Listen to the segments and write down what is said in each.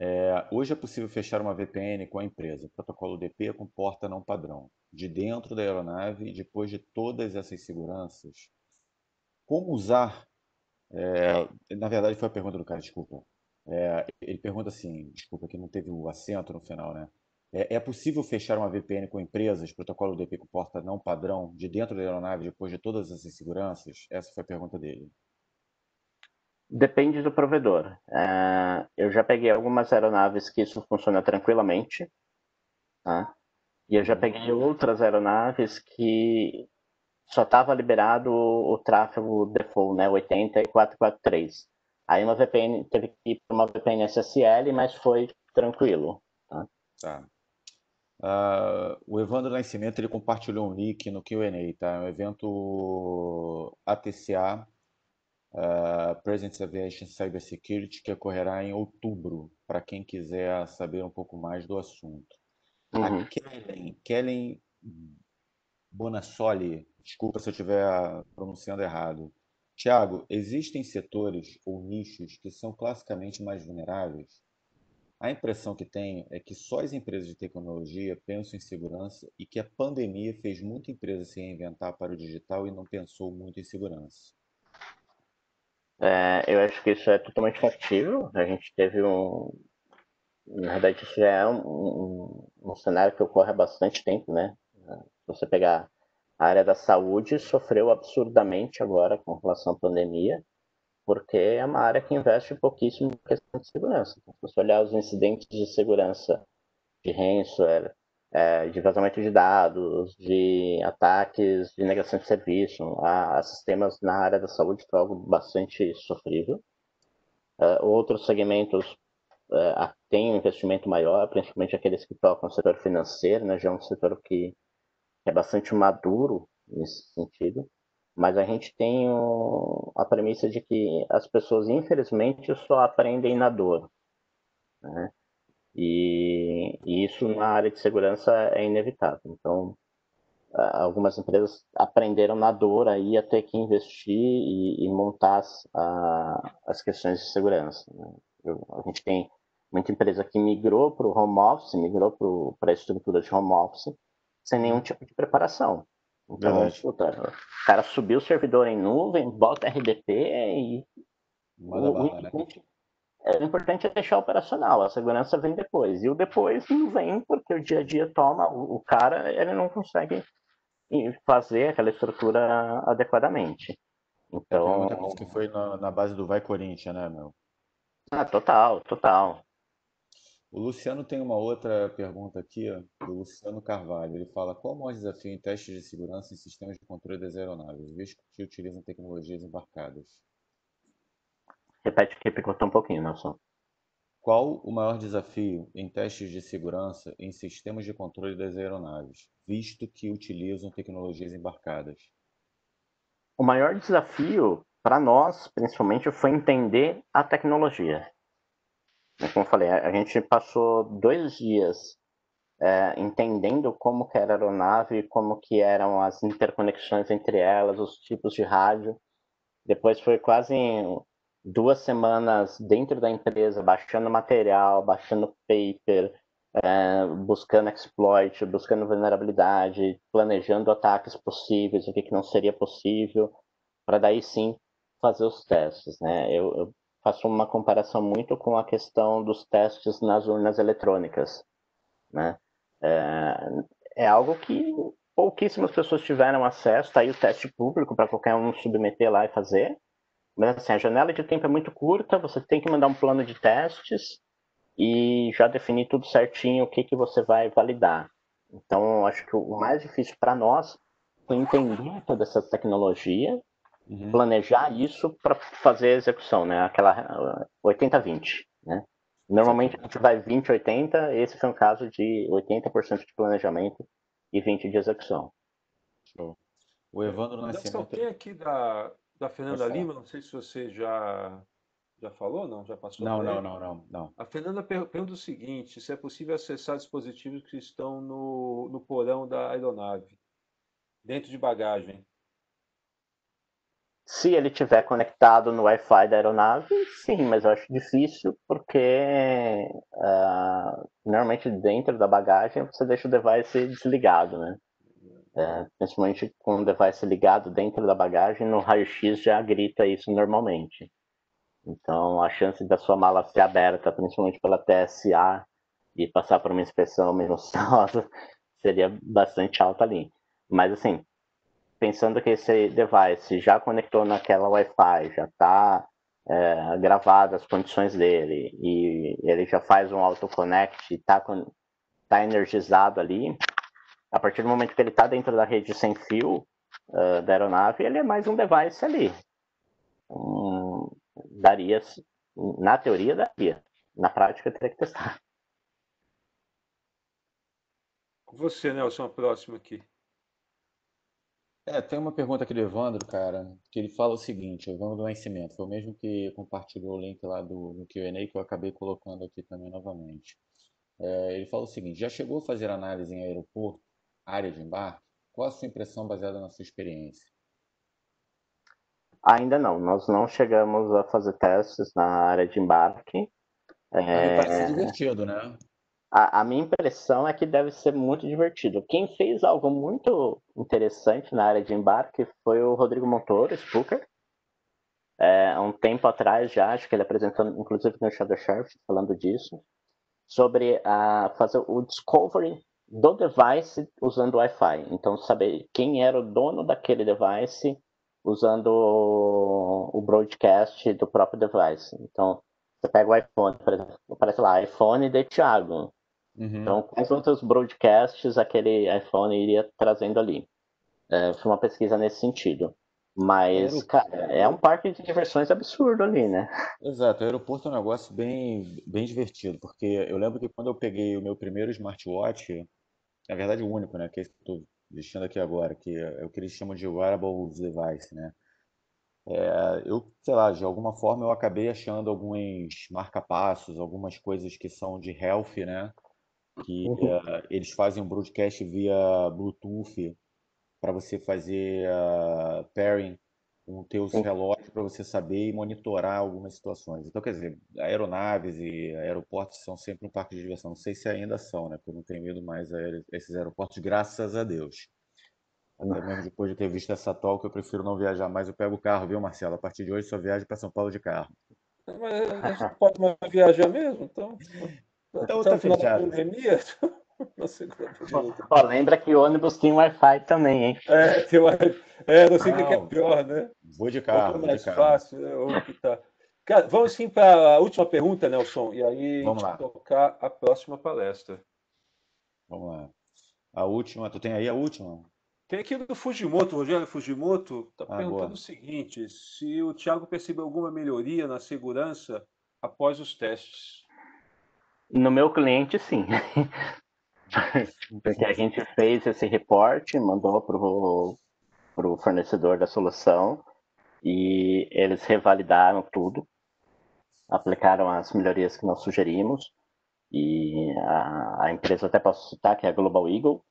É, hoje é possível fechar uma VPN com a empresa. O protocolo DP com porta não padrão. De dentro da aeronave, depois de todas essas seguranças, como usar. É, na verdade, foi a pergunta do cara, desculpa. É, ele pergunta assim: desculpa, que não teve o acento no final, né? É, é possível fechar uma VPN com empresas, protocolo DP com porta não padrão, de dentro da aeronave, depois de todas essas seguranças? Essa foi a pergunta dele. Depende do provedor. É, eu já peguei algumas aeronaves que isso funciona tranquilamente, tá? E eu já uhum. peguei outras aeronaves que só estava liberado o, o, tráfego default, né, 80 e 443. Aí uma VPN teve que ir para uma VPN SSL, mas foi tranquilo. Tá. tá. Uh, o Evandro Nascimento ele compartilhou um link no Q&A, tá? É um evento ATCA uh, Presence Aviation Cybersecurity, que ocorrerá em outubro, para quem quiser saber um pouco mais do assunto. Uhum. A Kellen, Kellen Bonassoli, desculpa se eu estiver pronunciando errado. Tiago, existem setores ou nichos que são classicamente mais vulneráveis? A impressão que tenho é que só as empresas de tecnologia pensam em segurança e que a pandemia fez muita empresa se reinventar para o digital e não pensou muito em segurança. É, eu acho que isso é totalmente factível. A gente teve um. Na verdade, isso já é um, um, um cenário que ocorre há bastante tempo, né? Se você pegar a área da saúde, sofreu absurdamente agora com relação à pandemia, porque é uma área que investe pouquíssimo em questão de segurança. Então, se você olhar os incidentes de segurança de ransomware, é, de vazamento de dados, de ataques de negação de serviço a, a sistemas na área da saúde foi algo bastante sofrível. Uh, outros segmentos uh, têm um investimento maior, principalmente aqueles que tocam no setor financeiro, né, já é um setor que é bastante maduro nesse sentido, mas a gente tem o, a premissa de que as pessoas, infelizmente, só aprendem na dor. Né? E, e, isso na área de segurança é inevitável. Então, algumas empresas aprenderam na dor aí a ter que investir e, e montar as, a, as questões de segurança. Né? Eu, a gente tem muita empresa que migrou para o home office, migrou para a estrutura de home office, sem nenhum tipo de preparação. Então, o cara subiu o servidor em nuvem, bota RDP e. Manda o, bala, né? É, importante é deixar operacional, a segurança vem depois. E o depois não vem porque o dia a dia toma, o, o cara ele não consegue fazer aquela estrutura adequadamente. Então. É que foi na, na, base do Vai Corinthians, né, meu? Ah, total, total. O Luciano tem uma outra pergunta aqui, ó, do Luciano Carvalho. Ele fala: qual o maior desafio em testes de segurança em sistemas de controle das aeronaves, visto que utilizam tecnologias embarcadas? Repete que picotou um pouquinho, Nelson. Qual o maior desafio em testes de segurança em sistemas de controle das aeronaves, visto que utilizam tecnologias embarcadas? O maior desafio para nós, principalmente, foi entender a tecnologia. Como eu falei, a gente passou dois dias é, entendendo como que era a aeronave, como que eram as interconexões entre elas, os tipos de rádio. Depois foi quase duas semanas dentro da empresa, baixando material, baixando paper, é, buscando exploit, buscando vulnerabilidade, planejando ataques possíveis, o que, que não seria possível, para daí sim fazer os testes. Né? Eu, eu, faço uma comparação muito com a questão dos testes nas urnas eletrônicas. Né? É, é algo que pouquíssimas pessoas tiveram acesso, está aí o teste público para qualquer um submeter lá e fazer, mas assim, a janela de tempo é muito curta, você tem que mandar um plano de testes e já definir tudo certinho o que, que você vai validar. Então, acho que o mais difícil para nós foi entender toda essa tecnologia, uhum. planejar isso para fazer a execução, né? Aquela 80-20, né? Normalmente a gente vai 20-80, esse foi um caso de 80% de planejamento e 20% de execução. Show. O Evandro Nascimento... Quem aqui da, da Fernanda Lima, não sei se você já já falou, não? Já passou? Não, não, não, não, não. A Fernanda pergunta o seguinte: se é possível acessar dispositivos que estão no, no porão da aeronave, dentro de bagagem. Se ele tiver conectado no Wi-Fi da aeronave, sim, mas eu acho difícil porque uh, normalmente dentro da bagagem você deixa o device desligado, né? É, principalmente com o device ligado dentro da bagagem, no raio-x já grita isso normalmente. Então a chance da sua mala ser aberta, principalmente pela TSA, e passar por uma inspeção minuciosa, seria bastante alta ali. Mas assim, pensando que esse device já conectou naquela Wi-Fi, já está é, gravado as condições dele e ele já faz um autoconnect está tá energizado ali, a partir do momento que ele está dentro da rede sem fio uh, da aeronave, ele é mais um device ali. Um, daria, na teoria daria, na prática teria que testar. Você, Nelson, a próxima aqui. É, tem uma pergunta aqui do Evandro, cara, que ele fala o seguinte, o Evandro do Nascimento, foi o mesmo que compartilhou o link lá do, do Q&A que eu acabei colocando aqui também novamente. É, ele fala o seguinte, já chegou a fazer análise em aeroporto, área de embarque? Qual a sua impressão baseada na sua experiência? Ainda não, nós não chegamos a fazer testes na área de embarque. É... Parece divertido, né? A, a, minha impressão é que deve ser muito divertido. Quem fez algo muito interessante na área de embarque foi o Rodrigo Montoro, Spooker. É, um tempo atrás já, acho que ele apresentou, inclusive no Shadow Sheriff, falando disso, sobre a, fazer o discovery do device usando Wi-Fi. Então, saber quem era o dono daquele device usando o, broadcast do próprio device. Então, você pega o iPhone, por exemplo, aparece lá, iPhone de Thiago. Uhum. Então, quais outros broadcasts aquele iPhone iria trazendo ali? É, foi uma pesquisa nesse sentido. Mas, cara, é um parque de diversões absurdo ali, né? Exato, o aeroporto é um negócio bem, bem divertido, porque eu lembro que quando eu peguei o meu primeiro smartwatch, na verdade o único, né, que é esse que eu estou vestindo aqui agora, que é o que eles chamam de wearable device, né? É, eu, sei lá, de alguma forma eu acabei achando alguns marca-passos, algumas coisas que são de health, né? que uh, eles fazem um broadcast via Bluetooth para você fazer uh, pairing com teus relógios para você saber e monitorar algumas situações. Então, quer dizer, aeronaves e aeroportos são sempre um parque de diversão. Não sei se ainda são, né? Porque eu não tenho ido mais a esses aeroportos, graças a Deus. Até mesmo depois de ter visto essa talk, eu prefiro não viajar mais. Eu pego o carro, viu, Marcelo? A partir de hoje só viajo para São Paulo de carro. Mas a gente pode mais viajar mesmo, então. Então tá fechado. Pandemia, Ó, lembra que o ônibus tem Wi-Fi também, hein? É, tem Wi-Fi. É, não sei o que é pior, né? Vou de carro. É mais carro. fácil, né? Tá. Cara, vamos sim para a última pergunta, Nelson, e aí vamos lá. tocar a próxima palestra. Vamos lá. A última, tu tem aí a última? Tem aqui do Fujimoto, Rogério Fujimoto, está ah, perguntando boa. o seguinte: se o Thiago percebeu alguma melhoria na segurança após os testes. No meu cliente, sim. Porque a gente fez esse reporte, mandou para o fornecedor da solução e eles revalidaram tudo, aplicaram as melhorias que nós sugerimos e a, a empresa até posso citar que é a Global Eagle,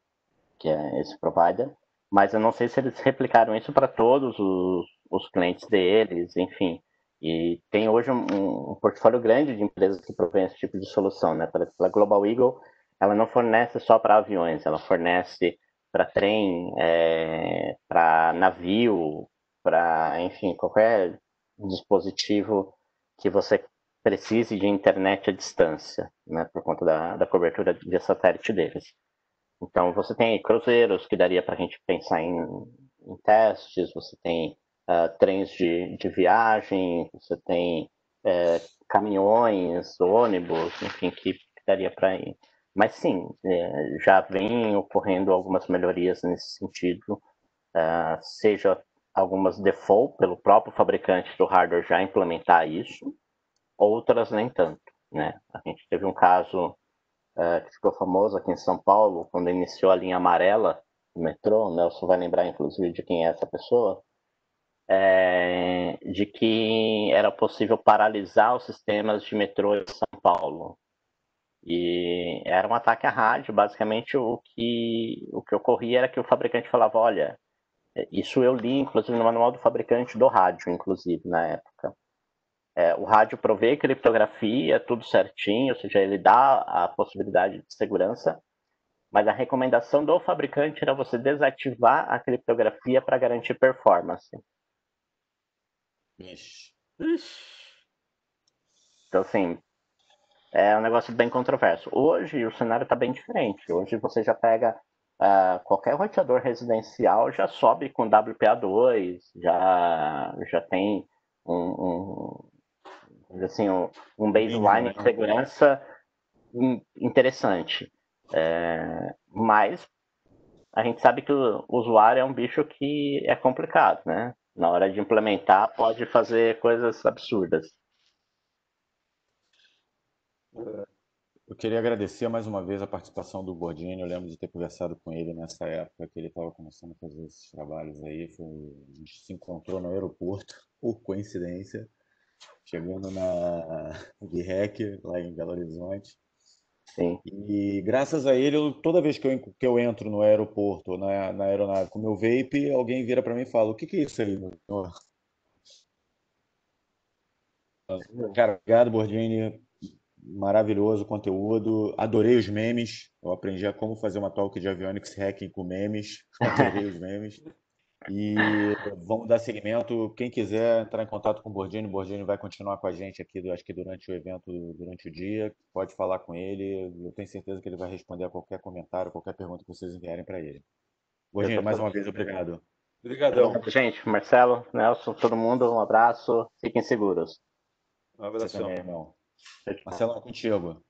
que é esse provider, mas eu não sei se eles replicaram isso para todos os, os clientes deles, enfim. E tem hoje um, um, portfólio grande de empresas que provém esse tipo de solução, né? Por exemplo, a Global Eagle, ela não fornece só para aviões, ela fornece para trem, é, para navio, para, enfim, qualquer dispositivo que você precise de internet à distância, né? Por conta da, da cobertura de satélite deles. Então, você tem cruzeiros que daria para a gente pensar em, em testes, você tem uh, trens de, de viagem, você tem uh, caminhões, ônibus, enfim, que daria para ir. Mas sim, é, já vem ocorrendo algumas melhorias nesse sentido, uh, seja algumas default pelo próprio fabricante do hardware já implementar isso, outras nem tanto. Né? A gente teve um caso uh, que ficou famoso aqui em São Paulo, quando iniciou a linha amarela do metrô, o Nelson vai lembrar inclusive de quem é essa pessoa, é, de que era possível paralisar os sistemas de metrô em São Paulo. E era um ataque à rádio, basicamente o que, o que ocorria era que o fabricante falava, olha, Isso eu li, inclusive, no manual do fabricante do rádio, inclusive, na época. É, o rádio provê criptografia, tudo certinho, ou seja, ele dá a possibilidade de segurança, mas a recomendação do fabricante era você desativar a criptografia para garantir performance. Ixi. Então, assim, é um negócio bem controverso. Hoje o cenário está bem diferente. Hoje você já pega uh, qualquer roteador residencial já sobe com WPA2, já, já tem um, um assim, um, um baseline de segurança interessante. É, mas a gente sabe que o usuário é um bicho que é complicado, né? Na hora de implementar, pode fazer coisas absurdas. Eu queria agradecer mais uma vez a participação do Gordini. Eu lembro de ter conversado com ele nessa época que ele estava começando a fazer esses trabalhos aí. Foi, a gente se encontrou no aeroporto, por coincidência, chegando na GREC, lá em Belo Horizonte. Sim. E graças a ele, eu, toda vez que eu, que eu entro no aeroporto, na, na aeronave com meu vape, alguém vira para mim e fala: O que, que é isso aí, meu senhor? Cara, obrigado, Bordini maravilhoso o conteúdo. Adorei os memes. Eu aprendi a como fazer uma talk de avionics hacking com memes. Adorei os memes. E vamos dar seguimento. Quem quiser entrar em contato com o Bordini, o Bordini vai continuar com a gente aqui, acho que durante o evento, durante o dia. Pode falar com ele. Eu tenho certeza que ele vai responder a qualquer comentário, qualquer pergunta que vocês enviarem para ele. Bordini, mais uma vez, obrigado. Obrigadão. Gente, Marcelo, Nelson, todo mundo, um abraço. Fiquem seguros. Um abraço. irmão. Marcelo, é contigo.